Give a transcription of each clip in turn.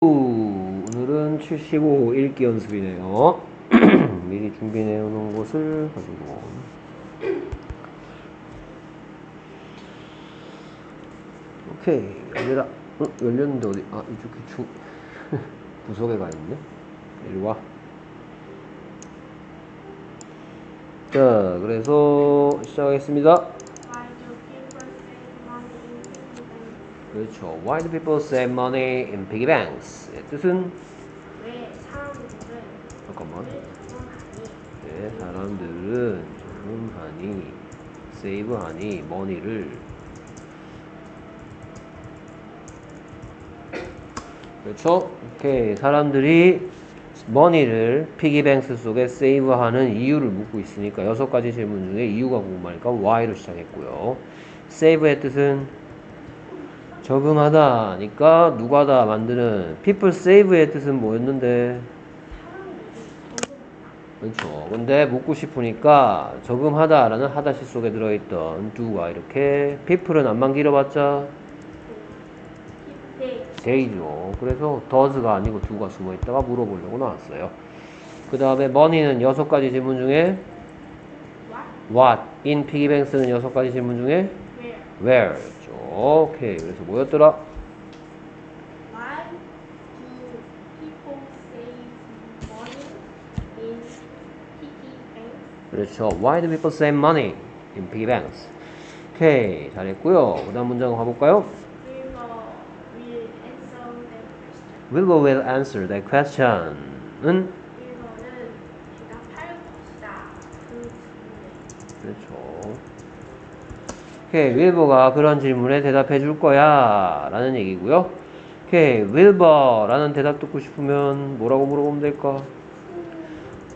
오늘은 75 읽기 연습이네요. 미리 준비해 놓은 것을 가지고. 오케이, 열려라. 어, 열렸는데 어디? 아, 이쪽에 중, 구석에 가 있네. 이리 와. 자, 그래서 시작하겠습니다. Why do people save money in piggy banks? 그렇죠. Why do people save money in piggy banks? 의 뜻은 왜 사람들은 잠깐만. 네, 사람들은 저금하니, 세이브하니, 머니를 그렇죠? 오케이. 사람들이 머니를 피기뱅스 속에 세이브하는 이유를 묻고 있으니까 여섯 가지 질문 중에 이유가 궁금하니까 why로 시작했고요. 세이브의 뜻은 저금하다니까 누가다 만드는 people save의 뜻은 뭐였는데 그렇죠. 근데 묻고 싶으니까 저금하다라는 하다시 속에 들어있던 do가 이렇게 people은 안만 길어봤자 네. day죠. 그래서 does가 아니고 do가 숨어있다가 물어보려고 나왔어요. 그 다음에 money는 여섯 가지 질문 중에 What? in piggybanks는 여섯 가지 질문 중에 Where? 오케이. 그래서 뭐였더라? Why do people save money in piggy banks? 그렇죠. Why do people save money in piggy banks? 오케이. 잘했고요. 그 다음 문장 가볼까요? Wilbur will answer that question. Wilbur will answer that question은 wilbur는 대답할 것이다. 그 질문에. 그렇죠. 오케이, 윌버가 그런 질문에 대답해 줄 거야. 라는 얘기고요. 오케이, 윌버라는 대답 듣고 싶으면 뭐라고 물어보면 될까?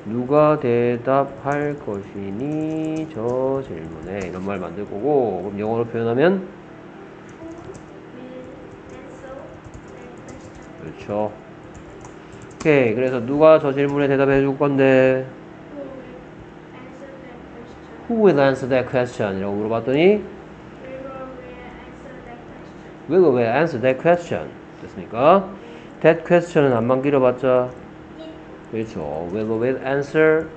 누가 대답할 것이니 저 질문에 이런 말 만들 거고 그럼 영어로 표현하면? 그렇죠. 오케이, 그래서 누가 저 질문에 대답해 줄 건데 Who will answer that question? Who will answer that question? 이라고 물어봤더니 Wilbur will answer that question. 됐습니까? That question은 안만 길어봤자 그렇죠. Will will answer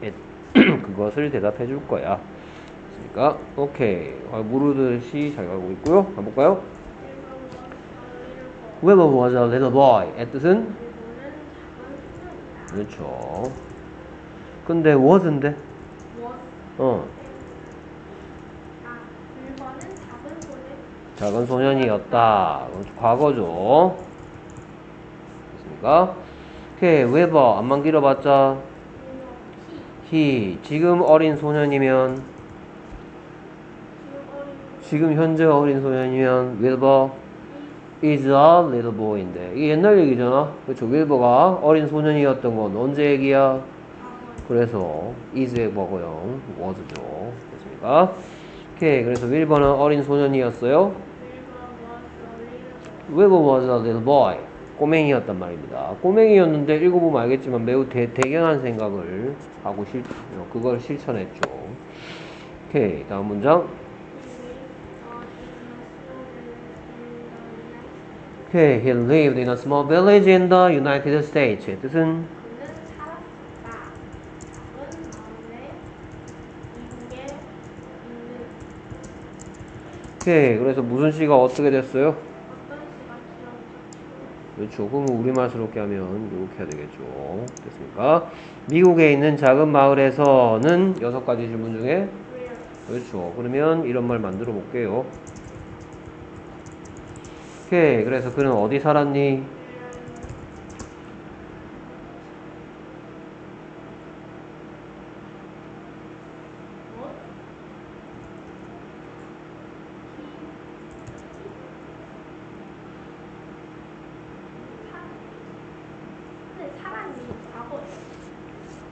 it 그것을 대답해 줄 거야 됐습니까? 오케이 아, 모르듯이 잘 가고 있고요 가볼까요? Wilbur was a little boy. a little boy의 뜻은. 그렇죠 근데 was인데 was 어 아 wilbur는 작은 소년. 작은 소년이었다. 과거죠 됐습니까? 오케이 Will 안만 길어봤자. he 지금 어린 소년이면. 지금 현재 어린 소년이면 Wilbur is a little boy인데. 이게 옛날 얘기잖아. 그렇죠? 윌버가 어린 소년이었던 건 언제 얘기야? 그래서 is의 과거형 was죠. 됐습니까 오케이 그래서 윌버는 어린 소년이었어요 wilbur was a little boy 꼬맹이였단 말입니다 꼬맹이였는데 읽어보면 알겠지만 매우 대, 대견한 생각을 하고 실, 어, 그걸 실천했죠 오케이 다음 문장 오케이 he lived in a small village in the United States. 뜻은 그는 살았다. 작은 마을에 미국에 있는 오케이 그래서 무슨 시가 어떻게 됐어요? 그럼 우리말스럽게 하면 이렇게 해야 되겠죠. 됐습니까? 미국에 있는 작은 마을에서는 여섯 가지 질문 중에? 그렇죠. 그러면 이런 말 만들어 볼게요. 오케이. 그래서 그는 어디 살았니? What? 근데 사람이 과거에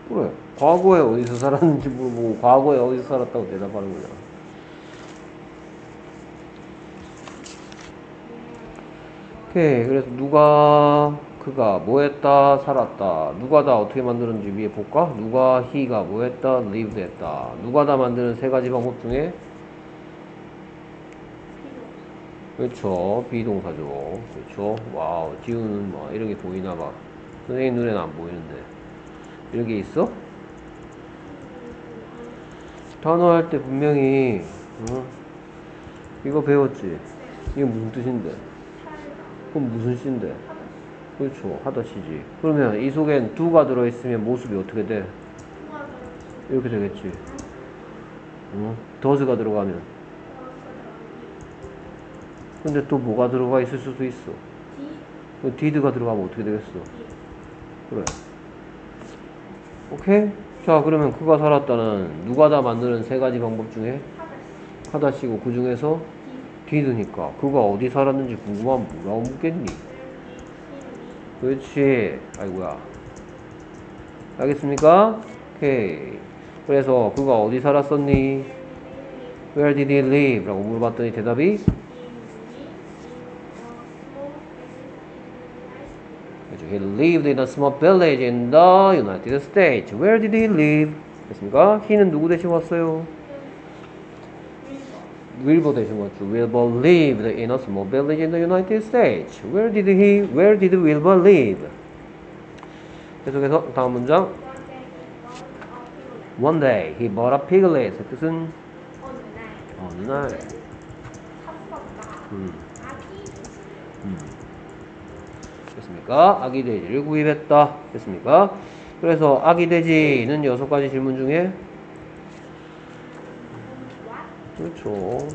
그래. 과거에 어디서 살았는지 물어보고 과거에 어디서 살았다고 대답하는 거잖아. 오케이. 그래서 누가 그가 뭐했다 살았다 누가 다 어떻게 만드는지 위에 볼까? 누가 he가 뭐했다 lived 했다 누가 다 만드는 세 가지 방법 중에. 그렇죠. 비동사죠. 그렇죠. wow. 지우는 뭐 이런 게 보이나 봐. 선생님 눈에는 안 보이는데. 이런 게 있어? 단어 할 때 분명히 어? 이거 배웠지? 이게 무슨 뜻인데? 그럼 무슨 시인데? 그렇죠. 하다시지. 그러면 이 속엔 두가 들어있으면 모습이 어떻게 돼? 이렇게 되겠지. 어? 더즈가 들어가면. 근데 또 뭐가 들어가 있을 수도 있어. 그 디드가 들어가면 어떻게 되겠어? 그래. 오케이? 자, 그러면 그가 살았다는 누가 다 만드는 세 가지 방법 중에 하다시고 그 중에서 디드니까 그가 어디 살았는지 궁금하면 뭐라고 묻겠니? 그렇지. 아이고야. 알겠습니까? 오케이. 그래서 그가 어디 살았었니? Where did he live? 라고 물어봤더니 대답이 그렇죠. He lived in a small village in the United States. Where did he live? 됐습니까? he는 누구 대신 왔어요? 윌버 대신 왔죠. Wilbur lived in a small village in the United States. Where did he? Where did Wilbur live? 계속해서 다음 문장. One day he bought a piglet. 그 뜻은 어느 날. 음, 음. 됐습니까? 아기 돼지를 구입했다. 됐습니까? 그래서 아기 돼지는 여섯 가지 질문 중에 그렇죠.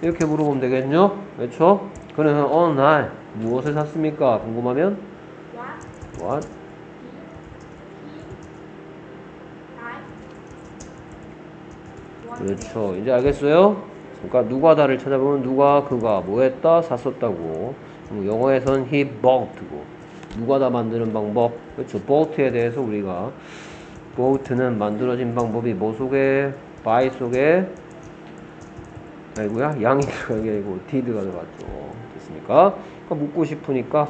이렇게 물어보면 되겠죠? 그렇죠? 그래서 어느 날 무엇을 샀습니까? 궁금하면 what? 그렇죠. 이제 알겠어요? 그러니까 누가다를 찾아보면 누가 그가 뭐 했다 샀었다고. 영어에선 he bought고 누가다 만드는 방법. 그렇죠. bought에 대해서 우리가 bought는 만들어진 방법이 뭐 속에 by 속에 아이고야 양이 들어간 게 아니고 did가 들어갔죠. 됐습니까? 그러니까 묻고 싶으니까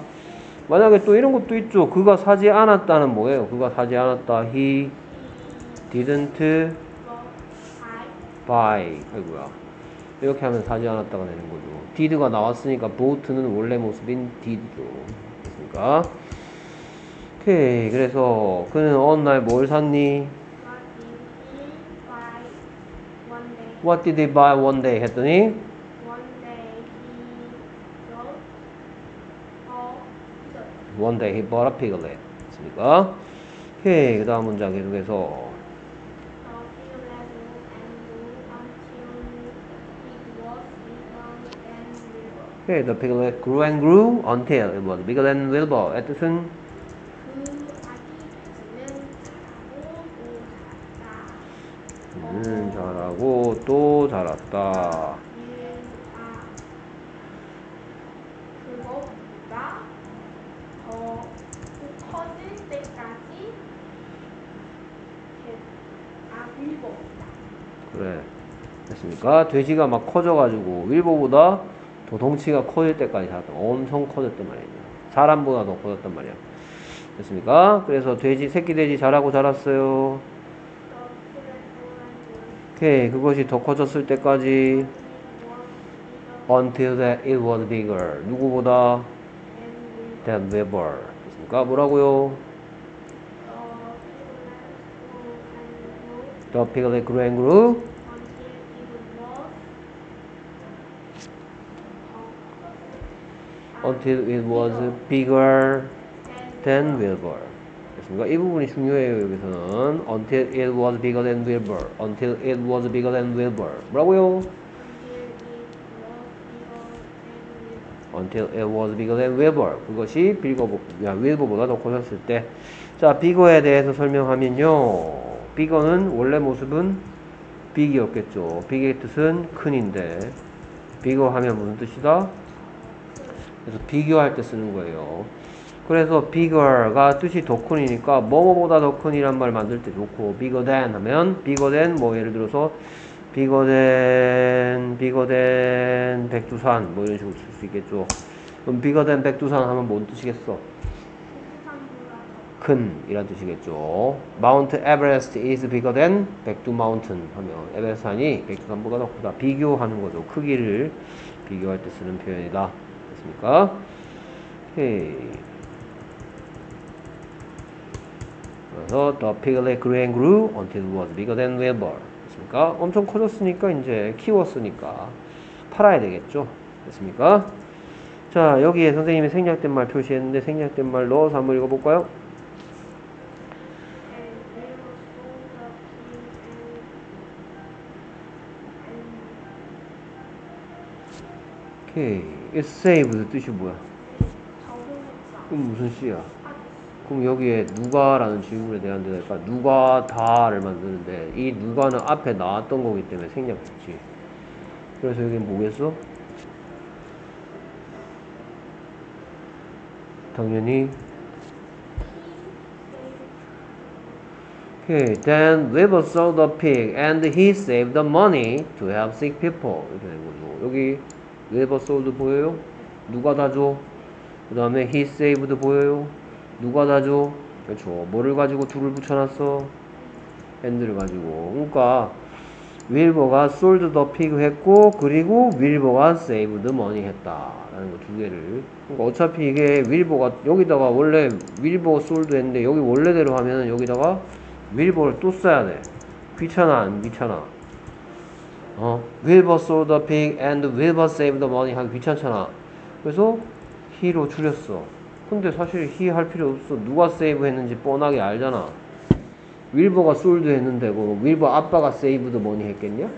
만약에 또 이런 것도 있죠. 그가 사지 않았다는 뭐예요? 그가 사지 않았다. he didn't buy. 아이고야. 이렇게 하면 사지 않았다가 되는 거죠. did가 나왔으니까 bought는 원래 모습인 did죠. 됐습니까? 오케이. 그래서 그는 어느 날 뭘 샀니? What did he buy one day? 했더니 one day he bought a piglet. 오케이. 그 다음 문장 계속해서 오케이. The piglet grew and grew until it was bigger than Wilbur. 의 뜻은 음, 잘하고 또 자랐다. 그래. 됐습니까? 돼지가 막 커져가지고 윌버보다 더 덩치가 커질 때까지 자랐다. 엄청 커졌단 말이죠. 사람보다 더 커졌단 말이야. 됐습니까? 그래서 돼지, 새끼 돼지 자라고 자랐어요. 오케이. 그것이 더 커졌을 때까지 until that it was bigger. 누구보다? than Wilbur. 됐습니까? 뭐라고요? The piglet grew and grew until it was bigger than Wilbur. 됐습니까? 이 부분이 중요해요. 여기서는 until it was bigger than Wilbur. until it was bigger than Wilbur. 뭐라고요? until it was bigger than Wilbur. 그것이 빌거 윌버보다 더 커졌을 때. 자, 비거에 대해서 설명하면요. 비거는 원래 모습은 빅이었겠죠. 빅의 뜻은 큰인데 비거 하면 무슨 뜻이다? 그래서 비교할 때 쓰는 거예요. 그래서 bigger가 뜻이 더 큰이니까 뭐뭐보다 더 큰이란 말 만들 때 좋고 bigger than 하면 bigger than 뭐 예를 들어서 bigger than bigger than 백두산 뭐 이런 식으로 쓸 수 있겠죠. 그럼 bigger than 백두산 하면 뭔 뜻이겠어? 큰 이란 뜻이겠죠. Mount Everest is bigger than 백두 Mountain 하면 에베레스트 산이 백두산보다 더 크다. 비교하는 거죠. 크기를 비교할 때 쓰는 표현이다. 됐습니까? 오케이. 그래서 the piglet grew and grew until it was bigger than Wilbur. 됐습니까? 엄청 커졌으니까 이제 키웠으니까 팔아야 되겠죠. 됐습니까? 자, 여기에 선생님이 생략된 말 표시했는데 생략된 말 넣어서 한번 읽어볼까요? 오케이. It saved 뜻이 뭐야? 그럼 무슨 씨야? 아, 그럼 여기에 누가라는 질문에 대한 대답이니까 누가 다를 만드는데 이 누가는 앞에 나왔던 거기 때문에 생략했지. 그래서 여기 뭐겠어? 당연히 Okay, then Weaver sold the pig and he saved the money to help sick people. 이렇게 된 거죠. 여기 Weaver sold 보여요? 누가 다 줘? 그 다음에 he saved 보여요? 누가 다 줘? 그렇죠. 뭐를 가지고 둘을 붙여놨어? and를 가지고. 그러니까 윌버가 sold the pig 했고 그리고 윌버가 saved the money 했다라는 거 두 개를. 그러니까 어차피 이게 윌버가 여기다가 원래 윌버 sold 했는데 여기 원래대로 하면은 여기다가 윌버를 또 써야 돼. 귀찮아 안 귀찮아? 어, 윌버 sold the pig and 윌버 saved the money 하기 귀찮잖아. 그래서 he로 줄였어. 근데 사실 he 할 필요 없어. 누가 save 했는지 뻔하게 알잖아. 윌버가 sold 했는데 뭐 윌버 아빠가 saved money 했겠냐?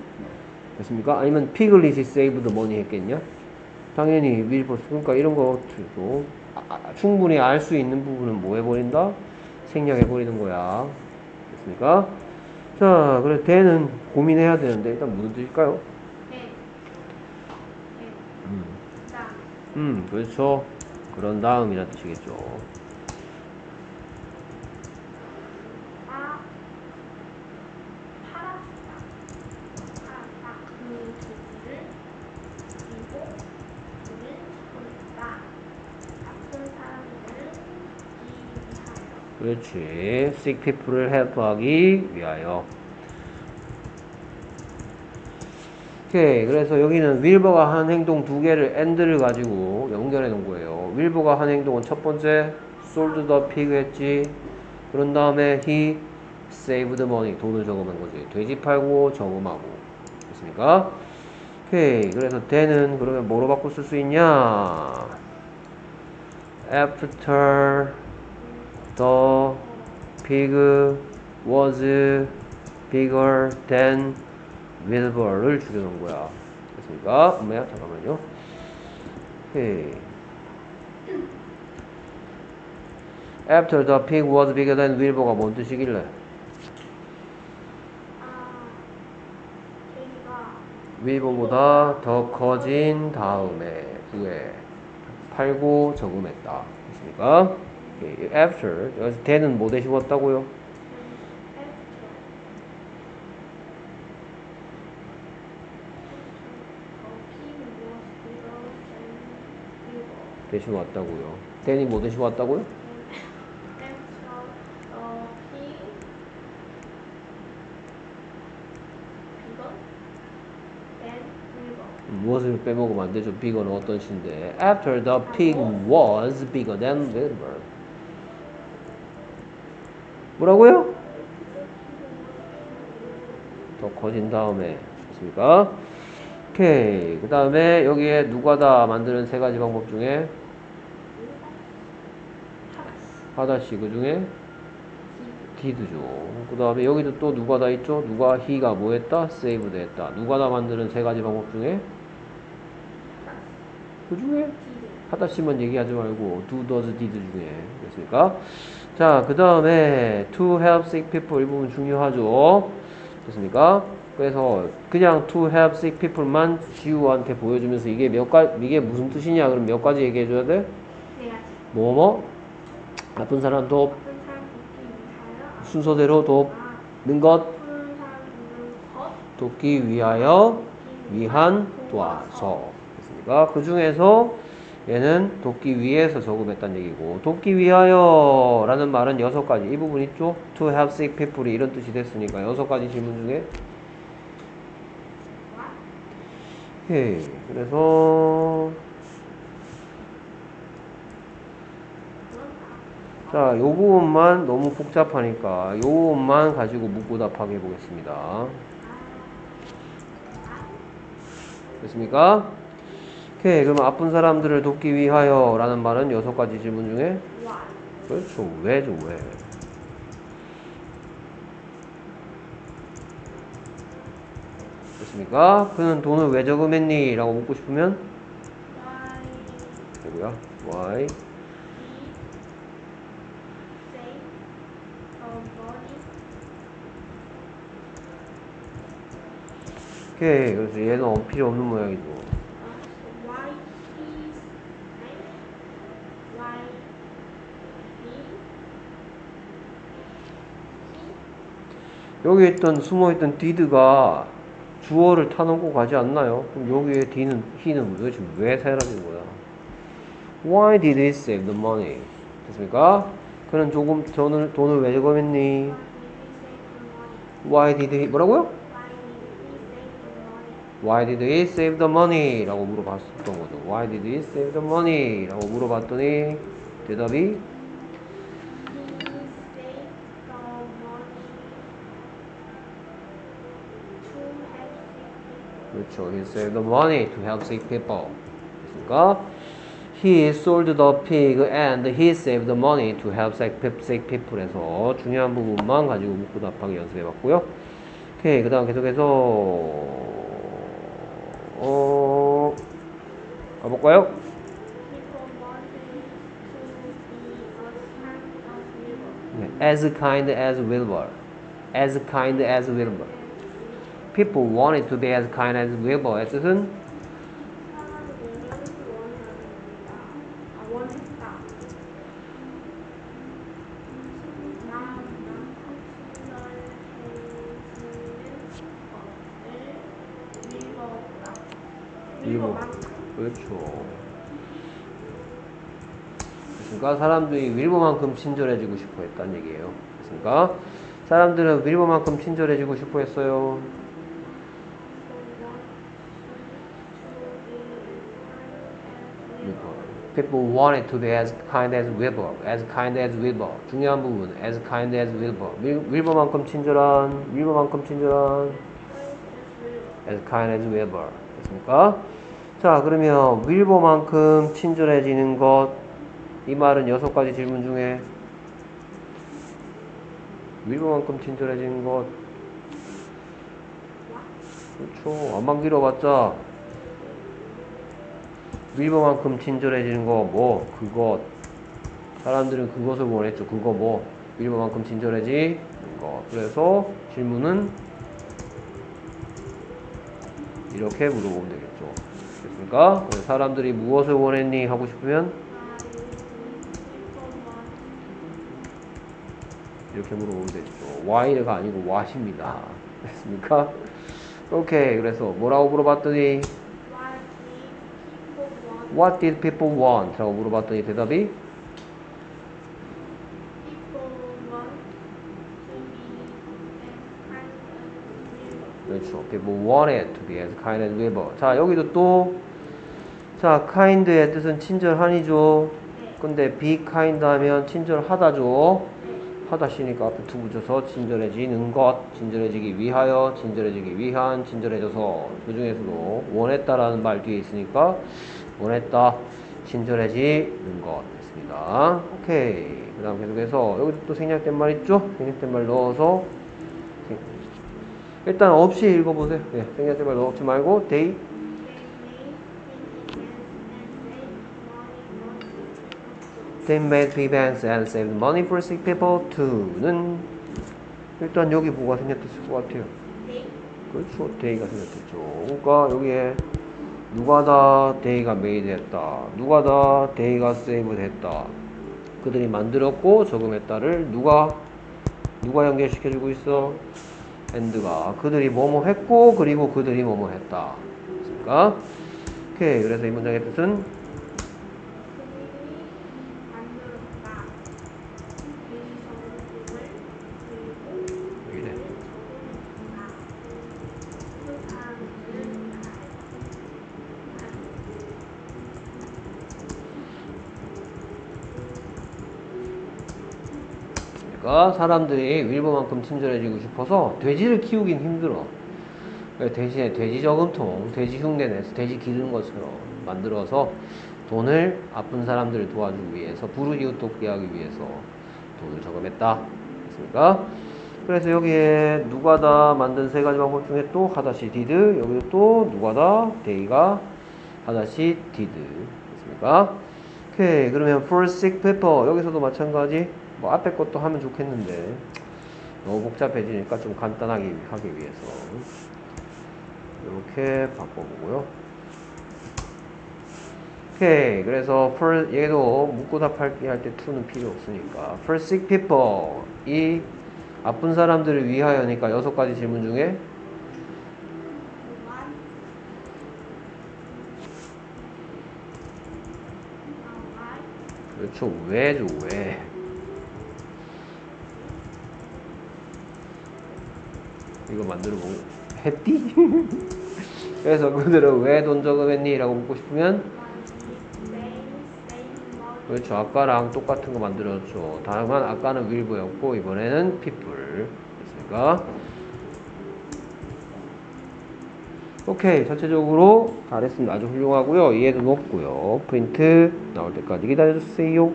됐습니까? 아니면 피글릿이 saved money 했겠냐? 당연히 윌버 그러니까 이런 것들도 아, 아, 충분히 알 수 있는 부분은 뭐 해버린다? 생략해버리는 거야. 됐습니까? 자, 그래 대는 고민해야 되는데 일단 무슨 뜻일까요? 네. 네. 음, 자, 음 그렇죠. 그런 다음이란 뜻이겠죠. 그렇지. sick people을 help하기 위하여. 오케이. 그래서 여기는 윌버가 한 행동 두 개를 and를 가지고 연결해 놓은 거예요. 윌버가 한 행동은 첫 번째 sold the pig 했지. 그런 다음에 he saved money 돈을 저금한 거지. 돼지 팔고 저금하고. 됐습니까? 오케이. 그래서 the는 그러면 뭐로 바꿔 쓸 수 있냐? after the pig was bigger than Wilbur를 줄여놓은 거야. 됐습니까? 엄마야, 잠깐만요. 오케이. After the pig was bigger than Wilbur가 뭔 뜻이길래? 아, 윌버보다 더 커진 다음에 후에 팔고 저금했다. 됐습니까? 오케이. After 여기서 뭐 대신 왔다고요? 대신 왔다고요. the는 뭐 대신 왔다고요? 음, 무엇을 빼먹으면 안 되죠? bigger는 어떤 시인데 After the pig was bigger than Wilbur 뭐라고요? 더 커진 다음에 됐습니까? 오케이 그 다음에 여기에 누가 다 만드는 세 가지 방법 중에 하다시 그 중에 did죠 그 다음에 여기도 또 누가 다 있죠? 누가 he가 뭐 했다? saved 했다 누가 다 만드는 세 가지 방법 중에 그 중에 하다시만 얘기하지 말고 do, does, did 중에 됐습니까? 자, 그 다음에 to help sick people 이 부분 중요하죠. 됐습니까? 그래서 그냥 to help sick people만 지우한테 보여주면서 이게 몇 가, 이게 무슨 뜻이냐? 그럼 몇 가지 얘기해 줘야 돼? 뭐, 뭐? 나쁜 사람 돕, 순서대로 돕는 것, 돕기 위하여, 위한, 도와서. 됐습니까? 그 중에서 얘는 돕기 위해서 저금했다는 얘기고 돕기 위하여 라는 말은 여섯 가지 이 부분 있죠? to help sick people이 이런 뜻이 됐으니까 여섯 가지 질문 중에 오케이 그래서 자, 요 부분만 너무 복잡하니까 요 부분만 가지고 묻고 답하게 해보겠습니다. 됐습니까? 오케이, 그러면 아픈 사람들을 돕기 위하여 라는 말은 여섯 가지 질문 중에? 그렇죠, 왜죠, 왜? 됐습니까? 그는 돈을 왜 저금했니? 라고 묻고 싶으면 Why 되고요. Why? 오케이, 그래서 얘는 어, 필요 없는 he 여기 있던 숨어있던 did가 주어를 타놓고 가지 않나요? 그럼 여기에 d는 he는 도대체 왜 사라진 거야? Why did he save the money? 됐습니까? 그는 조금 돈을 돈을 왜 저금했니? why did he 뭐라고요? Why did he save the money? 라고 물어봤었던 거죠. Why did he save the money? 라고 물어봤더니 대답이 He saved the money to help sick people. 그렇죠. He saved the money to help sick people. 됐습니까? He sold the pig and he saved the money to help sick pe- sick people 에서 중요한 부분만 가지고 묻고 답하기 연습해봤고요. 오케이. 그 다음 계속해서 어 가볼까요? 네. As kind as Wilbur. As kind as Wilbur. People wanted to be as kind as Wilbur. 의 뜻은 일본. 그렇죠. 그러니까 사람들이 윌버만큼 친절해지고 싶어 했다는 얘기예요. 그러니까 사람들은 윌버만큼 친절해지고 싶어 했어요. People wanted to be as kind as Wilbur, as kind as Wilbur. 중요한 부분, as kind as Wilbur. 윌, 윌버만큼 친절한, 윌버만큼 친절한, as kind as Wilbur. 됐습니까? 자, 그러면 윌버만큼 친절해지는 것. 이 말은 여섯 가지 질문 중에 윌버만큼 친절해지는 것. 그렇죠. 안만 길어봤자 윌버만큼 친절해지는 거, 뭐, 그것. 사람들은 그것을 원했죠. 그거 뭐, 윌버만큼 친절해지는 거. 그래서 질문은 이렇게 물어보면 되겠죠. 됐습니까? 사람들이 무엇을 원했니? 하고 싶으면 이렇게 물어보면 되죠. why가 아니고 what입니다. 됐습니까? 오케이. 그래서 뭐라고 물어봤더니 What did people want? 라고 물어봤더니 대답이 그렇죠. People wanted to be as kind as Wilbur. 자, 여기도 또, 자, kind의 뜻은 친절한이죠. 근데 be kind 하면 친절하다죠. 하다시니까 앞에 두 붙여서 친절해지는 것, 친절해지기 위하여, 친절해지기 위한, 친절해져서 그 중에서도 원했다라는 말 뒤에 있으니까 원했다, 친절해지는 것 됐습니다. 오케이. 그 다음 계속해서 여기 또 생략된 말 있죠? 생략된 말 넣어서 일단 없이 읽어보세요. 네, 생략된 말 넣지 말고 they They made three banks and saved money for sick people too는 일단 여기 뭐가 생략됐을 것 같아요. 그렇죠. they가 생략됐죠. 그러니까 여기에 누가 다 they가 made 했다. 누가 다 they가 했다. 그들이 만들었고 저금했다를 누가 누가 연결시켜주고 있어? and가 그들이 뭐뭐 했고 그리고 그들이 뭐뭐 했다. 그러니까 오케이. 그래서 이 문장의 뜻은 사람들이 윌버만큼 친절해지고 싶어서 돼지를 키우긴 힘들어. 대신에 돼지 저금통, 돼지 흉내 내서 돼지 기르는 것처럼 만들어서 돈을 아픈 사람들을 도와주기 위해서 부르기웃 돕게 하기 위해서 돈을 저금했다. 됐습니까? 그래서 여기에 누가다 만든 세 가지 방법 중에 또 하다시 디드 여기도 또 누가다 데이가 하다시 디드 됐습니까? 오케이 그러면 for sick people 여기서도 마찬가지 뭐 앞에 것도 하면 좋겠는데 너무 복잡해지니까 좀 간단하게 하기 위해서 이렇게 바꿔보고요. 오케이. 그래서 for 얘도 묻고 답할게 할 때 to는 필요 없으니까 for sick people. 이 아픈 사람들을 위하여니까 여섯 가지 질문 중에 그렇죠. 왜죠 왜 이거 만들어 보고 했디? 그래서 그들은 왜 돈 저금했니? 라고 묻고 싶으면 그렇죠. 아까랑 똑같은 거 만들었죠. 다만 아까는 윌브였고 이번에는 people 됐습니까? 오케이. 전체적으로 잘했습니다. 아주 훌륭하고요. 이해도 높고요. 프린트 나올 때까지 기다려주세요